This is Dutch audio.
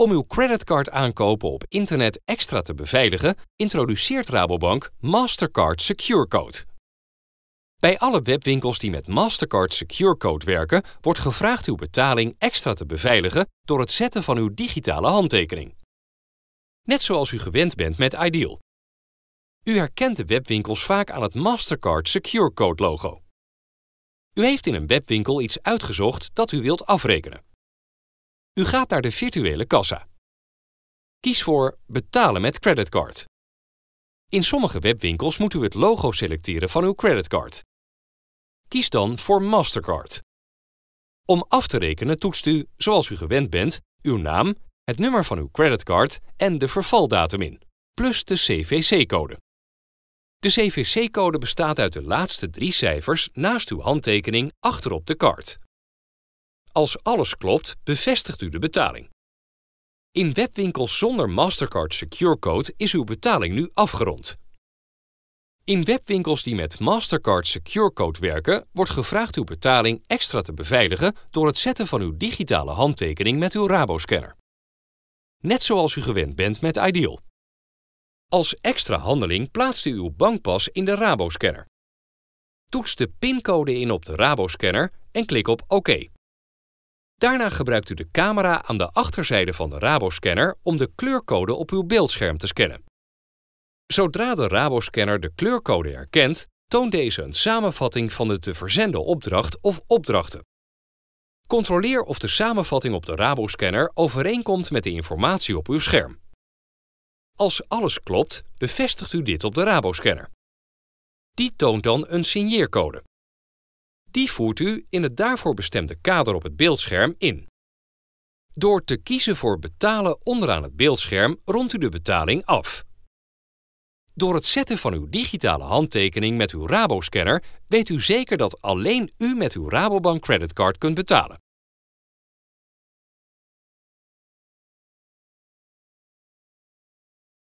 Om uw creditcard aankopen op internet extra te beveiligen, introduceert Rabobank Mastercard Secure Code. Bij alle webwinkels die met Mastercard Secure Code werken, wordt gevraagd uw betaling extra te beveiligen door het zetten van uw digitale handtekening. Net zoals u gewend bent met Ideal. U herkent de webwinkels vaak aan het Mastercard Secure Code logo. U heeft in een webwinkel iets uitgezocht dat u wilt afrekenen. U gaat naar de virtuele kassa. Kies voor Betalen met creditcard. In sommige webwinkels moet u het logo selecteren van uw creditcard. Kies dan voor Mastercard. Om af te rekenen toetst u, zoals u gewend bent, uw naam, het nummer van uw creditcard en de vervaldatum in, plus de CVC-code. De CVC-code bestaat uit de laatste drie cijfers naast uw handtekening achterop de kaart. Als alles klopt, bevestigt u de betaling. In webwinkels zonder Mastercard Secure Code is uw betaling nu afgerond. In webwinkels die met Mastercard Secure Code werken, wordt gevraagd uw betaling extra te beveiligen door het zetten van uw digitale handtekening met uw Raboscanner. Net zoals u gewend bent met Ideal. Als extra handeling plaatst u uw bankpas in de Raboscanner. Toets de pincode in op de Raboscanner en klik op OK. Daarna gebruikt u de camera aan de achterzijde van de Raboscanner om de kleurcode op uw beeldscherm te scannen. Zodra de Raboscanner de kleurcode herkent, toont deze een samenvatting van de te verzenden opdracht of opdrachten. Controleer of de samenvatting op de Raboscanner overeenkomt met de informatie op uw scherm. Als alles klopt, bevestigt u dit op de Raboscanner. Die toont dan een signeercode. Die voert u in het daarvoor bestemde kader op het beeldscherm in. Door te kiezen voor Betalen onderaan het beeldscherm rondt u de betaling af. Door het zetten van uw digitale handtekening met uw Raboscanner weet u zeker dat alleen u met uw Rabobank creditcard kunt betalen.